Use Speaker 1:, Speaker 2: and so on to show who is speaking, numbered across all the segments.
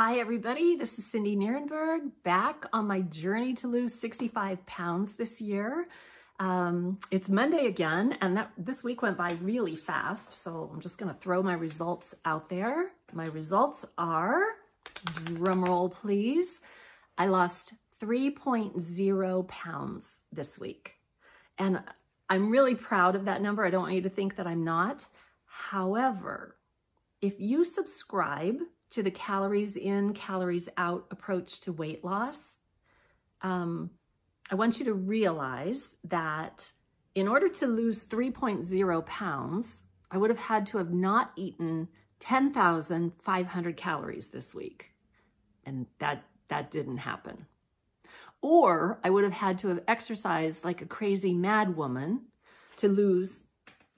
Speaker 1: Hi, everybody. This is Cindy Nirenberg back on my journey to lose 65 pounds this year. Um, it's Monday again, and that this week went by really fast, so I'm just going to throw my results out there. My results are, drumroll please, I lost 3.0 pounds this week. And I'm really proud of that number. I don't want you to think that I'm not. However, if you subscribe to the calories in, calories out approach to weight loss, um, I want you to realize that in order to lose 3.0 pounds, I would have had to have not eaten 10,500 calories this week. And that, that didn't happen. Or I would have had to have exercised like a crazy mad woman to lose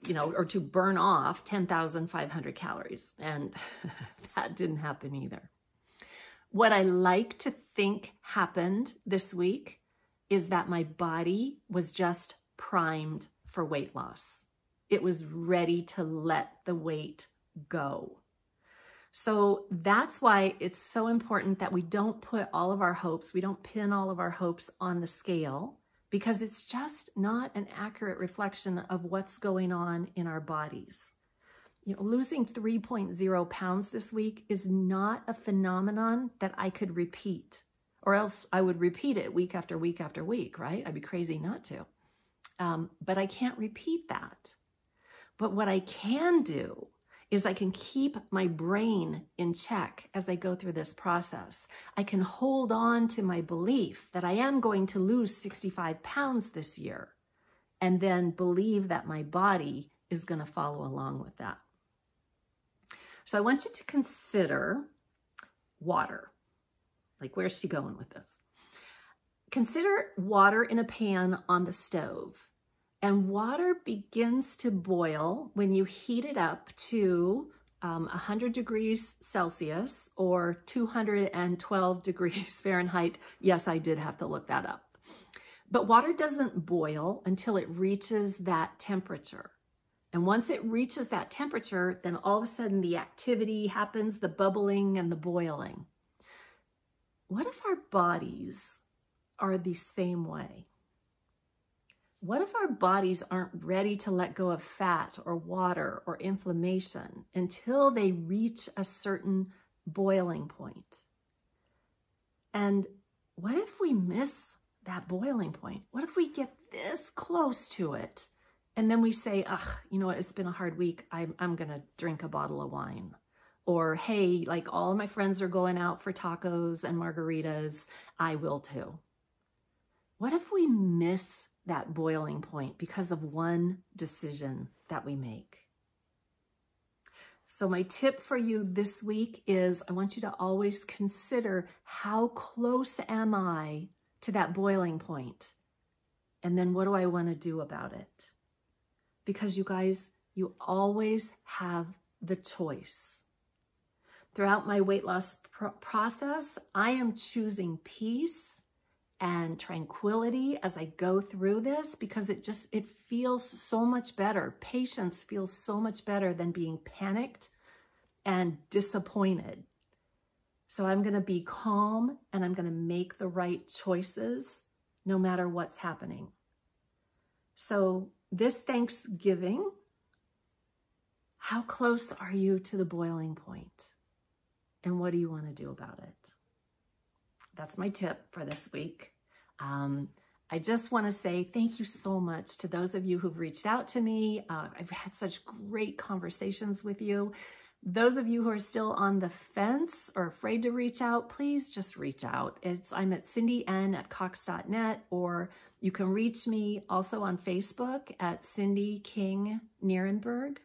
Speaker 1: you know, or to burn off 10,500 calories. And that didn't happen either. What I like to think happened this week is that my body was just primed for weight loss. It was ready to let the weight go. So that's why it's so important that we don't put all of our hopes, we don't pin all of our hopes on the scale because it's just not an accurate reflection of what's going on in our bodies. You know, losing 3.0 pounds this week is not a phenomenon that I could repeat, or else I would repeat it week after week after week, right? I'd be crazy not to. Um, but I can't repeat that. But what I can do is I can keep my brain in check as I go through this process. I can hold on to my belief that I am going to lose 65 pounds this year and then believe that my body is going to follow along with that. So I want you to consider water. Like, where's she going with this? Consider water in a pan on the stove. And water begins to boil when you heat it up to um, 100 degrees Celsius or 212 degrees Fahrenheit. Yes, I did have to look that up. But water doesn't boil until it reaches that temperature. And once it reaches that temperature, then all of a sudden the activity happens, the bubbling and the boiling. What if our bodies are the same way? What if our bodies aren't ready to let go of fat or water or inflammation until they reach a certain boiling point? And what if we miss that boiling point? What if we get this close to it and then we say, ugh, you know what, it's been a hard week. I'm, I'm going to drink a bottle of wine. Or, hey, like all my friends are going out for tacos and margaritas. I will too. What if we miss that boiling point because of one decision that we make. So my tip for you this week is I want you to always consider how close am I to that boiling point? And then what do I want to do about it? Because you guys, you always have the choice. Throughout my weight loss pr process, I am choosing peace and tranquility as I go through this because it just, it feels so much better. Patience feels so much better than being panicked and disappointed. So I'm going to be calm and I'm going to make the right choices no matter what's happening. So this Thanksgiving, how close are you to the boiling point? And what do you want to do about it? That's my tip for this week. Um, I just want to say thank you so much to those of you who've reached out to me. Uh, I've had such great conversations with you. Those of you who are still on the fence or afraid to reach out, please just reach out. It's I'm at Cindy N at Cox.net or you can reach me also on Facebook at Cindy King Nirenberg.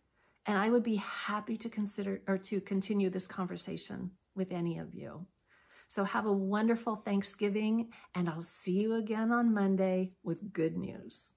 Speaker 1: And I would be happy to consider or to continue this conversation with any of you. So have a wonderful Thanksgiving, and I'll see you again on Monday with good news.